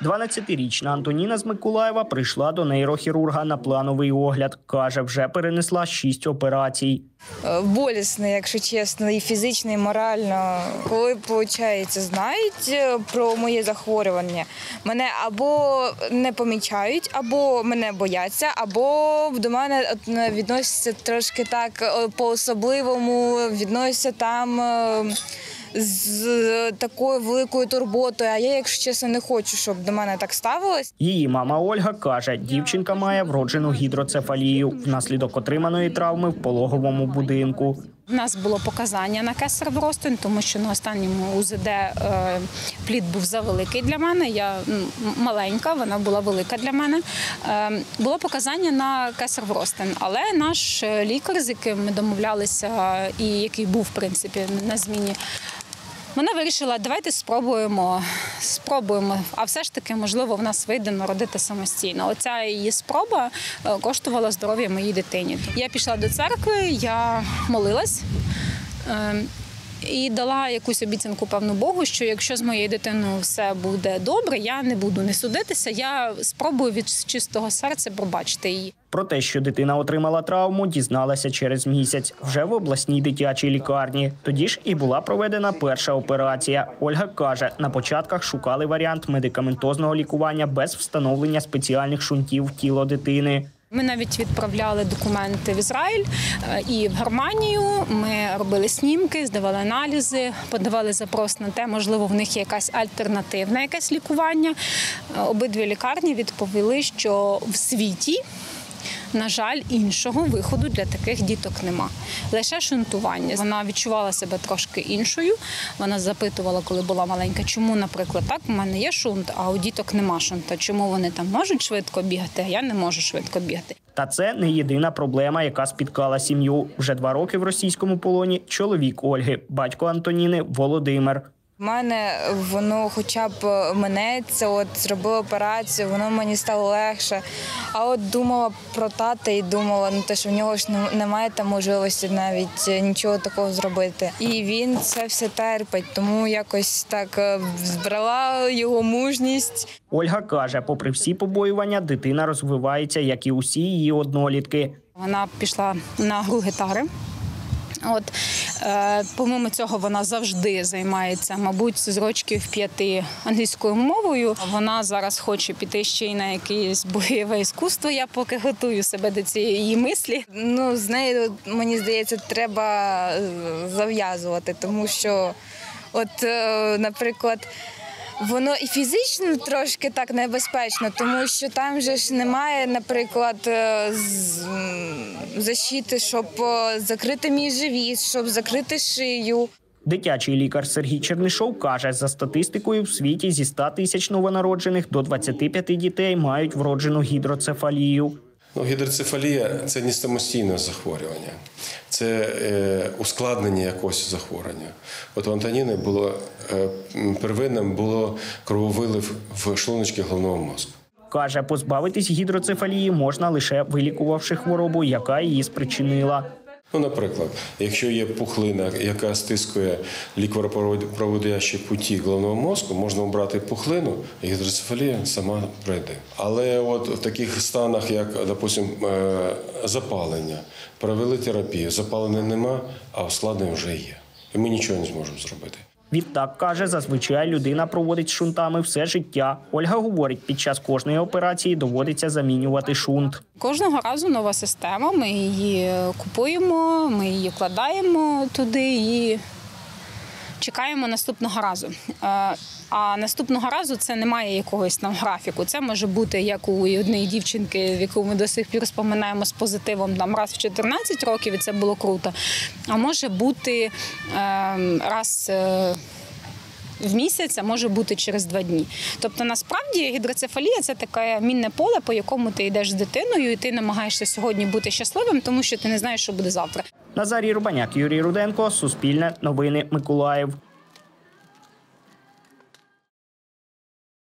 12-річна Антоніна з Миколаєва прийшла до нейрохірурга на плановий огляд. Каже, вже перенесла шість операцій. Е, болісно, якщо чесно, і фізично, і морально. Коли виходить, знають е, про моє захворювання, мене або не помічають, або мене бояться, або до мене е, відносяться трошки так е, по-особливому, відносяться там. З такою великою турботою, а я, якщо чесно, не хочу, щоб до мене так ставилось. Її мама Ольга каже, дівчинка має вроджену гідроцефалію внаслідок отриманої травми в пологовому будинку. У нас було показання на кесаревий розтин, тому що на останньому УЗД е, плід був завеликий для мене. Я маленька, вона була велика для мене. Е, було показання на кесаревий розтин, але наш е, лікар, з яким ми домовлялися, і який був в принципі на зміні. Вона вирішила, давайте спробуємо, спробуємо. А все ж таки, можливо, в нас вийде народити самостійно. Оця її спроба е, коштувала здоров'я моїй дитині. Я пішла до церкви, я молилась. е, І дала якусь обіцянку певну Богу, що якщо з моєю дитиною все буде добре, я не буду не судитися. Я спробую від чистого серця пробачити її. Про те, що дитина отримала травму, дізналася через місяць вже в обласній дитячій лікарні. Тоді ж і була проведена перша операція. Ольга каже, на початках шукали варіант медикаментозного лікування без встановлення спеціальних шунтів в тіло дитини. Ми навіть відправляли документи в Ізраїль е, і в Германію. Ми робили снімки, здавали аналізи, подавали запрос на те, можливо, в них є якась альтернативне якесь лікування. Е, Обидві лікарні відповіли, що в світі. На жаль, іншого виходу для таких діток нема. Лише шунтування. Вона відчувала себе трошки іншою. Вона запитувала, коли була маленька, чому, наприклад, так у мене є шунт, а у діток нема шунта. Чому вони там можуть швидко бігати, а я не можу швидко бігати. Та це не єдина проблема, яка спіткала сім'ю. Вже два роки в російському полоні чоловік Ольги, батько Антоніни Володимир. У мене воно хоча б минеться, от зробила операцію, воно мені стало легше. А от думала про тата і думала, ну те, що в нього ж немає там можливості навіть е, нічого такого зробити. І він це все терпить, тому якось так е, збрала його мужність. Ольга каже, попри всі побоювання, дитина розвивається, як і усі її однолітки. Вона пішла на гру гітари. От, е, помимо цього, вона завжди займається, мабуть, з рочків п'яти англійською мовою. Вона зараз хоче піти ще й на якесь бойове іскусство. Я поки готую себе до цієї мислі. Ну, з нею, мені здається, треба е, зав'язувати, тому що, от, е, наприклад, воно і фізично трошки так небезпечно, тому що там же ж немає, наприклад, е, защити, щоб е, закрити мій живіт, щоб закрити шию. Дитячий лікар Сергій Чернишов каже, за статистикою в світі зі 100 тисяч новонароджених до 25 дітей мають вроджену гідроцефалію. Ну, гідроцефалія це не самостійне захворювання, це е, ускладнення якогось захворювання. От у Антоніни було е, первинним було крововилив в шлуночки головного мозку. Каже, позбавитись гідроцефалії можна лише вилікувавши хворобу, яка її спричинила. Ну, наприклад, якщо є пухлина, яка стискує лікворопроводящі путі головного мозку, можна обрати пухлину, і гідроцефалія сама пройде. Але от в таких станах, як, допустим, е, запалення, провели терапію, запалення нема, а ускладнення вже є. І ми нічого не зможемо зробити. Відтак каже, зазвичай людина проводить шунтами все життя. Ольга говорить, під час кожної операції доводиться замінювати шунт. Кожного разу нова система. Ми її купуємо, ми її вкладаємо туди і чекаємо наступного разу. Е, А наступного разу це немає якогось там графіку. Це може бути як у однієї дівчинки, в яку ми до сих пір споминаємо з позитивом там раз в 14 років, і це було круто. А може бути ем, раз. В місяць, а може бути через два дні. Тобто, насправді гідроцефалія це таке мінне поле, по якому ти йдеш з дитиною, і ти намагаєшся сьогодні бути щасливим, тому що ти не знаєш, що буде завтра. Назарій Рубаняк, Юрій Руденко, Суспільне, Новини Миколаїв.